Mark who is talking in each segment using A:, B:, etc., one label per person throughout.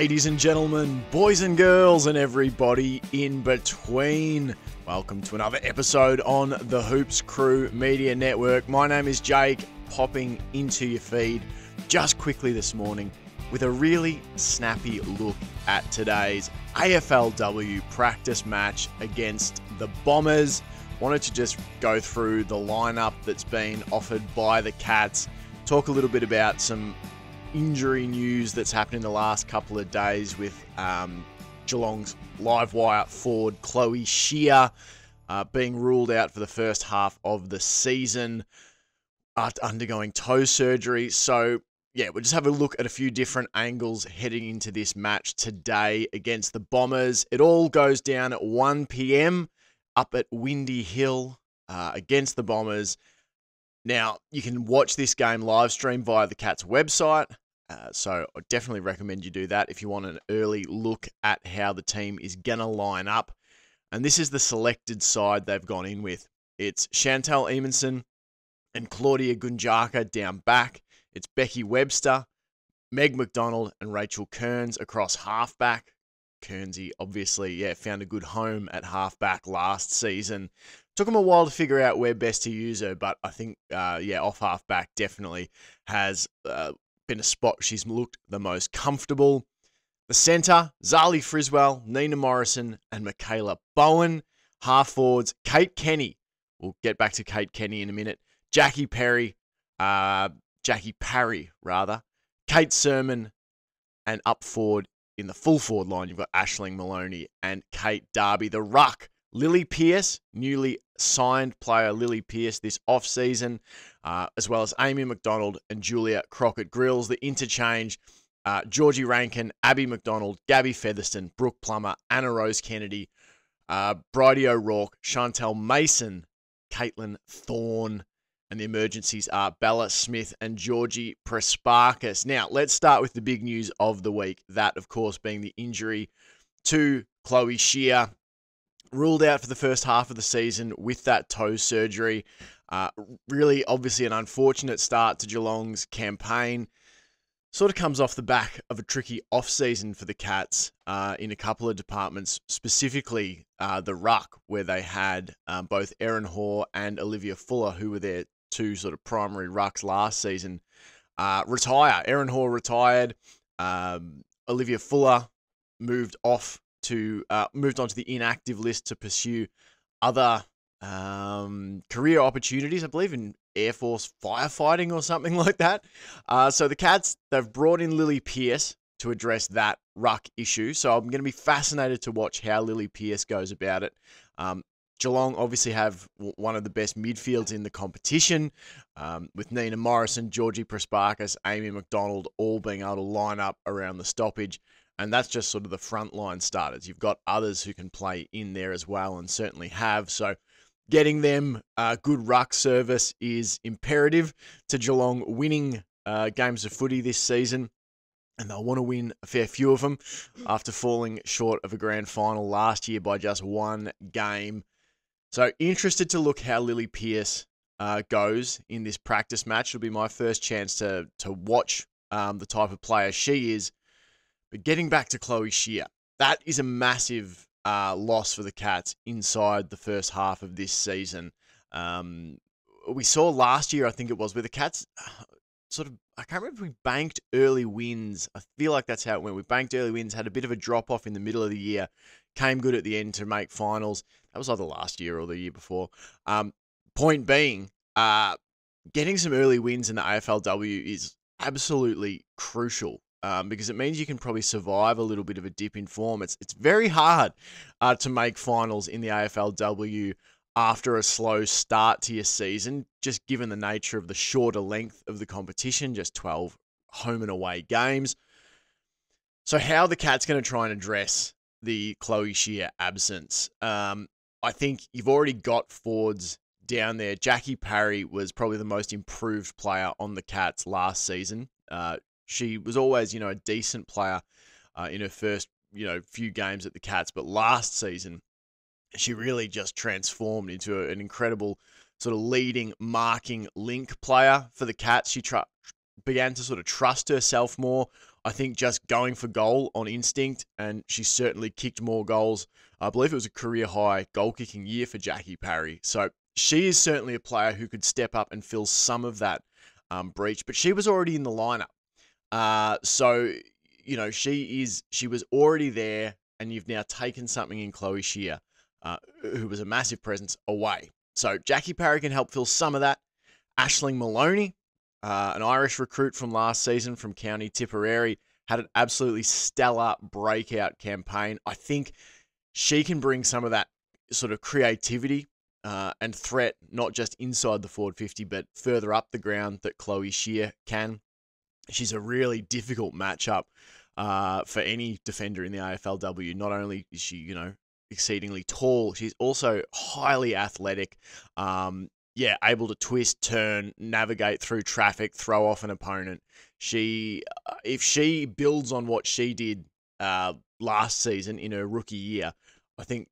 A: Ladies and gentlemen, boys and girls, and everybody in between, welcome to another episode on the Hoops Crew Media Network. My name is Jake, popping into your feed just quickly this morning with a really snappy look at today's AFLW practice match against the Bombers. Wanted to just go through the lineup that's been offered by the Cats, talk a little bit about some injury news that's happened in the last couple of days with um, Geelong's live wire forward Chloe Scheer uh, being ruled out for the first half of the season after undergoing toe surgery. So, yeah, we'll just have a look at a few different angles heading into this match today against the Bombers. It all goes down at 1 p.m. up at Windy Hill uh, against the Bombers. Now, you can watch this game live stream via the Cats website. Uh, so I definitely recommend you do that if you want an early look at how the team is going to line up. And this is the selected side they've gone in with. It's Chantel Emonson and Claudia Gunjaca down back. It's Becky Webster, Meg McDonald, and Rachel Kearns across halfback. Kearnsy obviously, yeah, found a good home at halfback last season. Took him a while to figure out where best to use her, but I think, uh, yeah, off half back definitely has uh, been a spot she's looked the most comfortable. The centre, Zali Friswell, Nina Morrison, and Mikayla Bowen. Half forwards, Kate Kenny. We'll get back to Kate Kenny in a minute. Jackie Perry, uh, Jackie Parry, rather. Kate Surman, and up forward in the full forward line, you've got Aishling Moloney and Kate Darby. The ruck, Lily Pearce, newly signed player Lily Pearce this off-season, uh, as well as Amy McDonald and Julia Crockett Grills. The interchange, uh, Georgie Rankin, Abby McDonald, Gabby Featherston, Brooke Plummer, Anna Rose Kennedy, uh, Bridie O'Rourke, Chantel Mason, Caitlin Thorne, and the emergencies are Bella Smith and Georgie Prespakis. Now, let's start with the big news of the week. That, of course, being the injury to Chloe Scheer ruled out for the first half of the season with that toe surgery. Uh, really, obviously, an unfortunate start to Geelong's campaign. Sort of comes off the back of a tricky off season for the Cats uh, in a couple of departments, specifically uh, the ruck, where they had um, both Erin Hoare and Olivia Fuller, who were their two sort of primary rucks last season, uh, retire. Erin Hoare retired. Um, Olivia Fuller moved off to uh, moved on to the inactive list to pursue other um, career opportunities. I believe in Air Force firefighting or something like that. Uh, so the Cats they've brought in Lily Pearce to address that ruck issue. So I'm going to be fascinated to watch how Lily Pearce goes about it. Um, Geelong obviously have one of the best midfields in the competition, um, with Nina Morrison, Georgie Prespakis, Amy McDonald all being able to line up around the stoppage. And that's just sort of the frontline starters. You've got others who can play in there as well, and certainly have. So getting them uh, good ruck service is imperative to Geelong winning uh, games of footy this season. And they'll want to win a fair few of them after falling short of a grand final last year by just one game. So interested to look how Lily Pearce uh, goes in this practice match. It'll be my first chance to to watch um, the type of player she is but getting back to Chloe Scheer, that is a massive uh, loss for the Cats inside the first half of this season. Um, we saw last year, I think it was, where the Cats sort of, I can't remember if we banked early wins. I feel like that's how it went. We banked early wins, had a bit of a drop off in the middle of the year, came good at the end to make finals. That was either last year or the year before. Um, point being, uh, getting some early wins in the AFLW is absolutely crucial um, because it means you can probably survive a little bit of a dip in form. It's it's very hard uh, to make finals in the AFLW after a slow start to your season, just given the nature of the shorter length of the competition, just 12 home and away games. So, how the Cats going to try and address the Chloe Scheer absence? Um, I think you've already got Fords down there. Jackie Parry was probably the most improved player on the Cats last season. Uh, she was always, you know, a decent player uh, in her first, you know, few games at the Cats, but last season she really just transformed into an incredible sort of leading marking link player for the Cats. She tr- began to sort of trust herself more I think just going for goal on instinct, and she certainly kicked more goals. I believe it was a career high goal kicking year for Jackie Parry. So she is certainly a player who could step up and fill some of that um, breach, but she was already in the lineup. Uh, so, you know, she is she was already there, and you've now taken something in Chloe Scheer, uh, who was a massive presence away. So Jackie Parry can help fill some of that. Aishling Moloney, uh, an Irish recruit from last season from County Tipperary, had an absolutely stellar breakout campaign. I think she can bring some of that sort of creativity uh, and threat, not just inside the Ford 50, but further up the ground that Chloe Scheer can. She's a really difficult matchup uh, for any defender in the AFLW. Not only is she, you know, exceedingly tall, she's also highly athletic. Um, yeah, able to twist, turn, navigate through traffic, throw off an opponent. She, uh, if she builds on what she did uh, last season in her rookie year, I think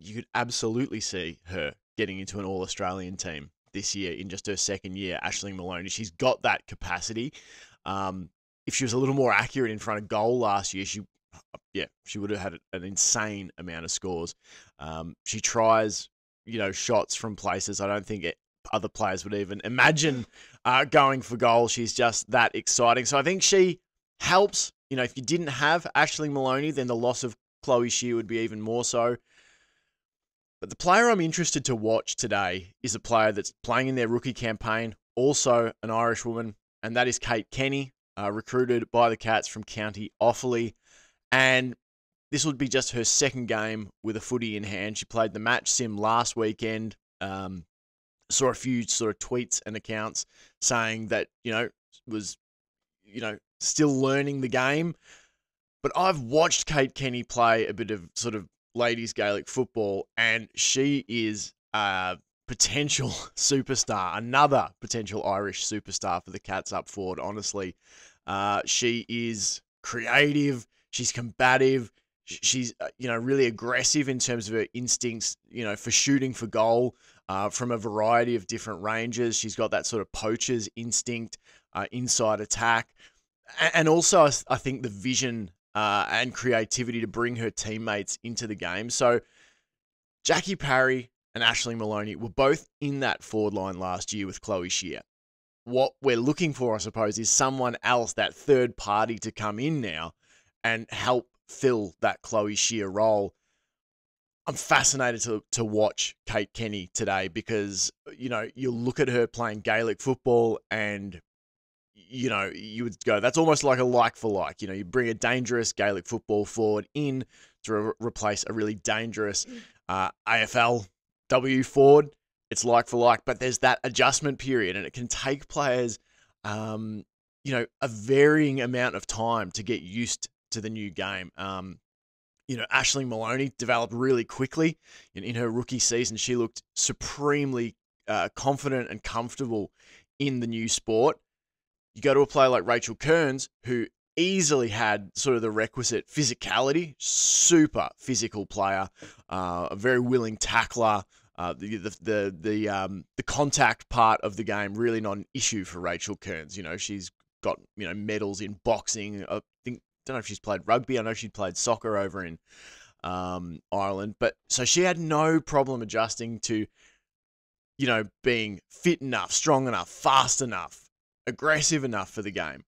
A: you could absolutely see her getting into an All Australian team this year in just her second year. Aishling Moloney, she's got that capacity. Um, if she was a little more accurate in front of goal last year, she, yeah, she would have had an insane amount of scores. Um, she tries, you know, shots from places I don't think it, other players would even imagine uh, going for goal. She's just that exciting. So I think she helps. You know, if you didn't have Ashley Maloney, then the loss of Chloe Scheer would be even more so. But the player I'm interested to watch today is a player that's playing in their rookie campaign, also an Irish woman, and that is Kate Kenny, uh, recruited by the Cats from County Offaly. And this would be just her second game with a footy in hand. She played the match sim last weekend. Um, saw a few sort of tweets and accounts saying that you know was you know still learning the game. But I've watched Kate Kenny play a bit of sort of ladies Gaelic football, and she is a potential superstar, another potential Irish superstar for the Cats up forward. Honestly, uh, she is creative. She's combative. She's uh, you know really aggressive in terms of her instincts. You know for shooting for goal uh, from a variety of different ranges. She's got that sort of poacher's instinct, uh, inside attack, and also I think the vision uh, and creativity to bring her teammates into the game. So Jackie Parry and Aishling Moloney were both in that forward line last year with Chloe Scheer. What we're looking for, I suppose, is someone else, that third party, to come in now and help fill that Chloe Scheer role. I'm fascinated to, to watch Kate Kenny today because, you know, you look at her playing Gaelic football and you know, you would go, that's almost like a like for like. You know, you bring a dangerous Gaelic football forward in to re- replace a really dangerous mm. uh, AFL W Ford, It's like for like, but there's that adjustment period, and it can take players, um, you know, a varying amount of time to get used to the new game. Um, you know, Aishling Moloney developed really quickly in, in her rookie season. She looked supremely uh, confident and comfortable in the new sport. You go to a player like Rachel Kearns, who easily had sort of the requisite physicality, super physical player, uh, a very willing tackler. Uh, the the the the, um, the contact part of the game really not an issue for Rachel Kearns. You know, she's got you know medals in boxing. I think don't know if she's played rugby. I know she played soccer over in um, Ireland, but so she had no problem adjusting to, you know, being fit enough, strong enough, fast enough, aggressive enough for the game.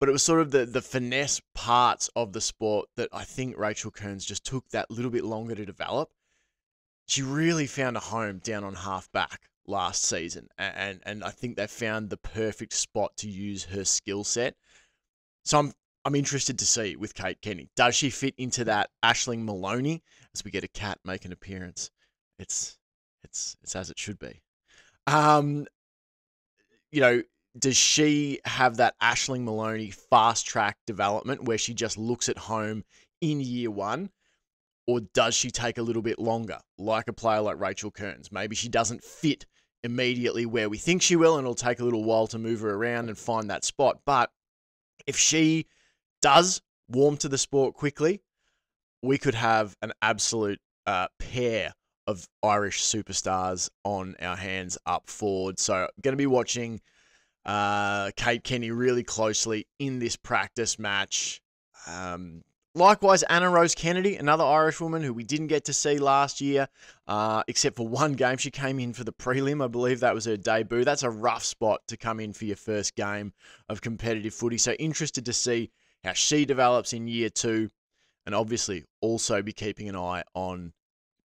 A: But it was sort of the the finesse parts of the sport that I think Rachel Kearns just took that little bit longer to develop. She really found a home down on half back last season, and and I think they found the perfect spot to use her skill set. So I'm I'm interested to see with Kate Kenny. Does she fit into that Aishling Moloney as we get a cat make an appearance? It's it's it's as it should be. Um, you know, does she have that Aishling Moloney fast track development where she just looks at home in year one? Or does she take a little bit longer, like a player like Rachel Kearns? Maybe she doesn't fit immediately where we think she will, and it'll take a little while to move her around and find that spot. But if she does warm to the sport quickly, we could have an absolute uh, pair of Irish superstars on our hands up forward. So, going to be watching uh, Kate Kenny really closely in this practice match. Um, likewise, Anna Rose Kennedy, another Irish woman who we didn't get to see last year, uh, except for one game. She came in for the prelim. I believe that was her debut. That's a rough spot to come in for your first game of competitive footy. So, interested to see how she develops in year two. And obviously, also be keeping an eye on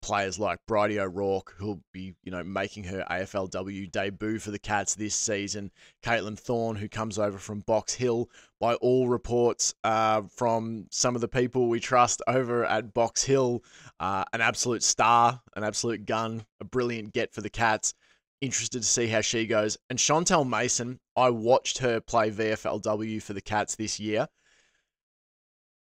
A: players like Bridie O'Rourke, who'll be, you know, making her AFLW debut for the Cats this season. Caitlin Thorne, who comes over from Box Hill, by all reports uh, from some of the people we trust over at Box Hill, uh, an absolute star, an absolute gun, a brilliant get for the Cats. Interested to see how she goes. And Chantel Mason, I watched her play VFLW for the Cats this year.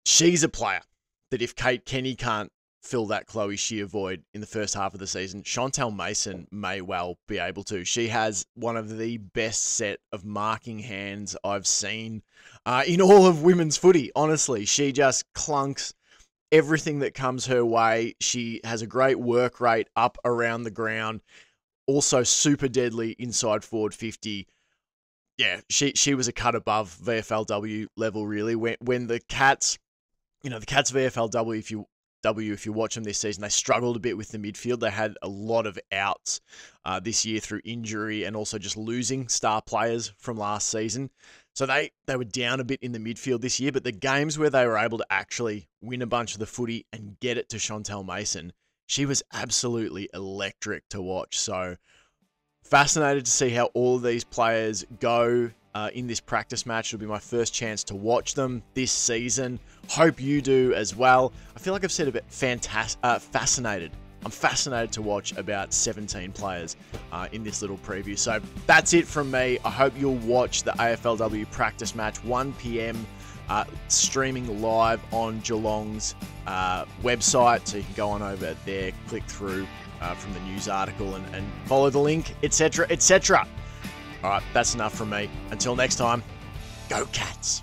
A: She's a player that if Kate Kenny can't fill that Chloe Scheer void in the first half of the season, Chantel Mason may well be able to. She has one of the best set of marking hands I've seen uh, in all of women's footy. Honestly, she just clunks everything that comes her way. She has a great work rate up around the ground. Also, super deadly inside forward 50 yeah, she she was a cut above VFLW level really. When when the Cats, you know, the Cats VFLW, if you W, if you watch them this season, they struggled a bit with the midfield. They had a lot of outs uh, this year through injury and also just losing star players from last season. So they, they were down a bit in the midfield this year, but the games where they were able to actually win a bunch of the footy and get it to Chantel Mason, she was absolutely electric to watch. So fascinated to see how all of these players go uh, in this practice match. It'll be my first chance to watch them this season. Hope you do as well. I feel like I've said a bit fantastic, uh, fascinated. I'm fascinated to watch about 17 players uh, in this little preview. So that's it from me. I hope you'll watch the AFLW practice match 1 p.m. Uh, streaming live on Geelong's uh, website. So you can go on over there, click through uh, from the news article, and, and follow the link, etc., etc. All right, that's enough from me. Until next time, go Cats.